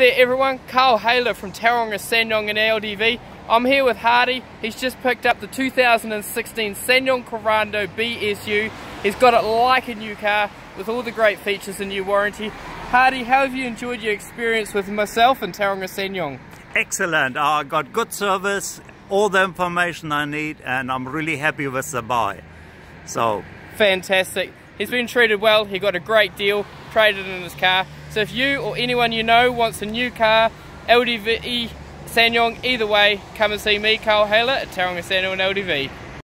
there everyone, Karl Hayler from Tauranga Ssangyong and LDV. I'm here with Hardy. He's just picked up the 2016 Ssangyong Korando BSU. He's got it like a new car with all the great features and new warranty. Hardy, how have you enjoyed your experience with myself and Tauranga Ssangyong? Excellent. Ah, I got good service, all the information I need, and I'm really happy with the buy. So fantastic. He's been treated well. He got a great deal, traded in his car. So if you or anyone you know wants a new car, LDV, Ssangyong, either way, come and see me, Karl Hayler, at Tauranga Ssangyong and LDV.